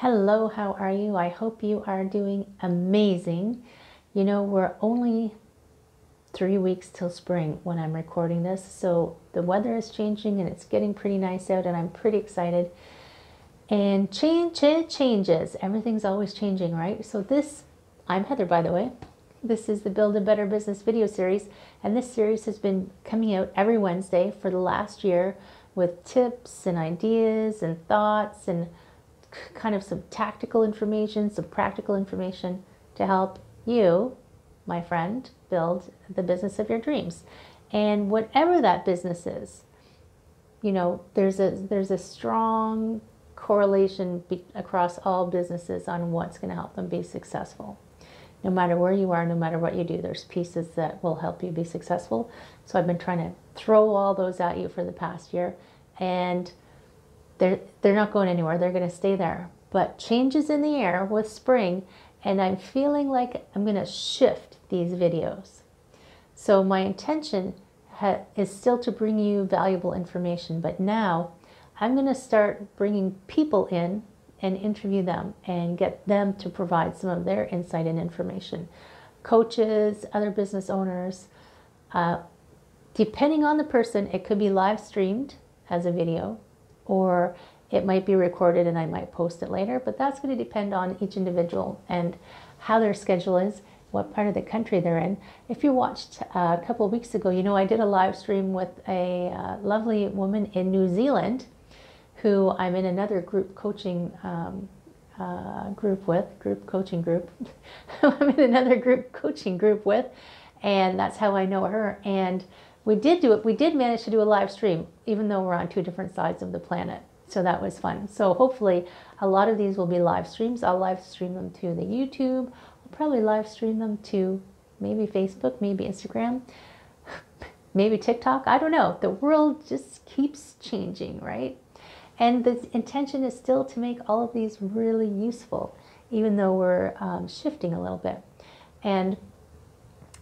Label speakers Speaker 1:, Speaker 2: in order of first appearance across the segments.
Speaker 1: Hello, how are you? I hope you are doing amazing. You know, we're only three weeks till spring when I'm recording this, so the weather is changing and it's getting pretty nice out, and I'm pretty excited. And change it changes. Everything's always changing, right? So, this, I'm Heather, by the way. This is the Build a Better Business video series, and this series has been coming out every Wednesday for the last year with tips and ideas and thoughts and kind of some tactical information, some practical information to help you, my friend, build the business of your dreams. And whatever that business is, you know, there's a there's a strong correlation be, across all businesses on what's going to help them be successful. No matter where you are, no matter what you do, there's pieces that will help you be successful. So I've been trying to throw all those at you for the past year, and they're they're not going anywhere. They're going to stay there. But changes in the air with spring, and I'm feeling like I'm going to shift these videos. So my intention is still to bring you valuable information, but now I'm going to start bringing people in and interview them and get them to provide some of their insight and information. Coaches, other business owners, uh, depending on the person, it could be live streamed as a video or it might be recorded and I might post it later, but that's going to depend on each individual and how their schedule is, what part of the country they're in. If you watched uh, a couple of weeks ago, you know I did a live stream with a uh, lovely woman in New Zealand who I'm in another group coaching um, uh, group with, group coaching group. I'm in another group coaching group with, and that's how I know her. And we did do it. We did manage to do a live stream, even though we're on two different sides of the planet. So that was fun. So hopefully, a lot of these will be live streams. I'll live stream them to the YouTube. I'll probably live stream them to maybe Facebook, maybe Instagram, maybe TikTok. I don't know. The world just keeps changing, right? And the intention is still to make all of these really useful, even though we're um, shifting a little bit. And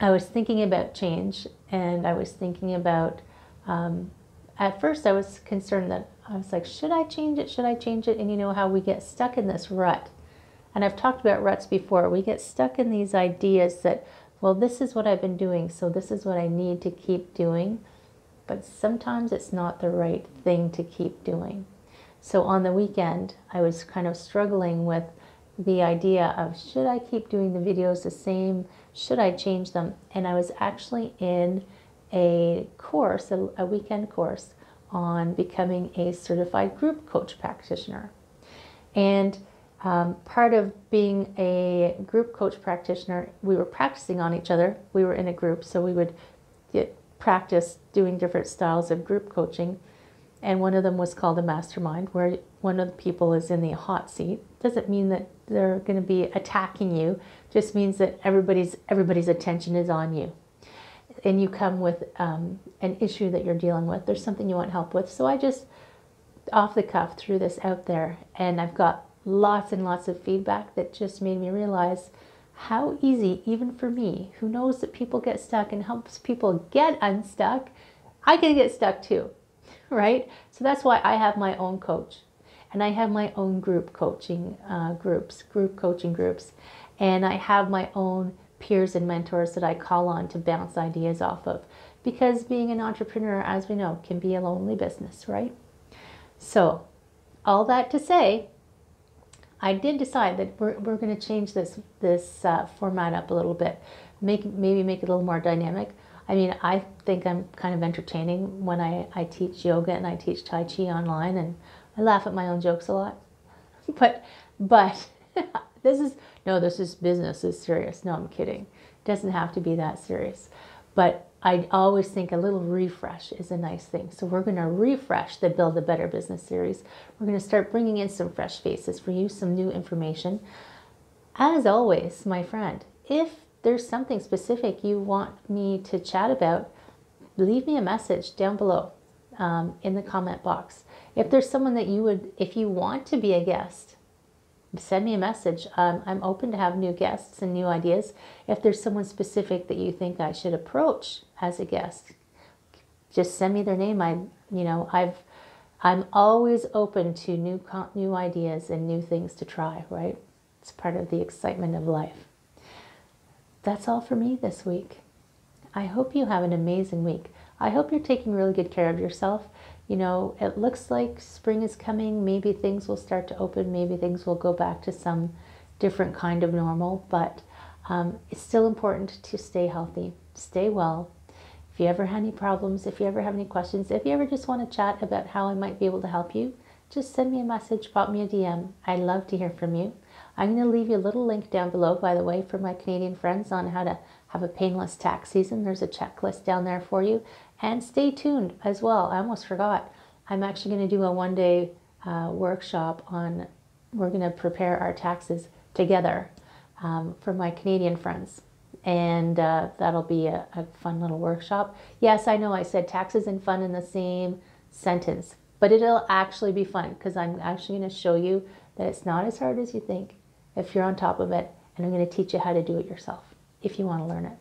Speaker 1: I was thinking about change and I was thinking about, um, at first, I was concerned that I was like, should I change it? Should I change it? And you know how we get stuck in this rut. And I've talked about ruts before. We get stuck in these ideas that, well, this is what I've been doing, so this is what I need to keep doing. But sometimes it's not the right thing to keep doing. So on the weekend, I was kind of struggling with the idea of should I keep doing the videos the same? Should I change them? And I was actually in a course, a, a weekend course on becoming a certified group coach practitioner. And um, part of being a group coach practitioner, we were practicing on each other. We were in a group, so we would get practice doing different styles of group coaching and one of them was called a mastermind where one of the people is in the hot seat. Doesn't mean that they're going to be attacking you just means that everybody's everybody's attention is on you. And you come with um, an issue that you're dealing with. There's something you want help with. So i just off the cuff threw this out there. And i've got lots and lots of feedback that just made me realize how easy even for me who knows that people get stuck and helps people get unstuck i can get stuck too right? So that's why I have my own coach and I have my own group coaching uh, groups, group coaching groups, and I have my own peers and mentors that I call on to bounce ideas off of. Because being an entrepreneur, as we know, can be a lonely business, right? So, all that to say, I did decide that we're, we're going to change this this uh, format up a little bit, make maybe make it a little more dynamic. I mean, I think I'm kind of entertaining when I, I teach yoga and I teach Tai Chi online, and I laugh at my own jokes a lot. But, but this is, no, this is business, is serious. No, I'm kidding. It doesn't have to be that serious. But I always think a little refresh is a nice thing. So we're going to refresh the Build a Better Business series. We're going to start bringing in some fresh faces for you, some new information. As always, my friend, if there's something specific you want me to chat about, leave me a message down below um, in the comment box. If there's someone that you would, if you want to be a guest, send me a message. Um, I'm open to have new guests and new ideas. If there's someone specific that you think I should approach as a guest, just send me their name. I, you know, I've I'm always open to new new ideas and new things to try, right? It's part of the excitement of life. That's all for me this week. I hope you have an amazing week. I hope you're taking really good care of yourself. You know, it looks like spring is coming. Maybe things will start to open. Maybe things will go back to some different kind of normal, but um, it's still important to stay healthy, stay well, if you ever have any problems, if you ever have any questions, if you ever just want to chat about how I might be able to help you, just send me a message, pop me a DM. I'd love to hear from you. I'm going to leave you a little link down below, by the way, for my Canadian friends on how to have a painless tax season. There's a checklist down there for you. And stay tuned as well. I almost forgot. I'm actually going to do a one day uh, workshop on, we're going to prepare our taxes together um, for my Canadian friends and uh, that'll be a, a fun little workshop. Yes, I know I said taxes and fun in the same sentence, but it'll actually be fun because I'm actually going to show you that it's not as hard as you think if you're on top of it, and I'm going to teach you how to do it yourself if you want to learn it.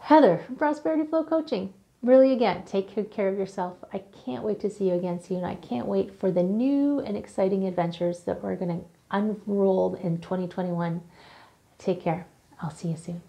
Speaker 1: Heather from Prosperity Flow Coaching. Really, again, take good care of yourself. I can't wait to see you again soon. I can't wait for the new and exciting adventures that we're going to unroll in 2021. Take care. I'll see you soon.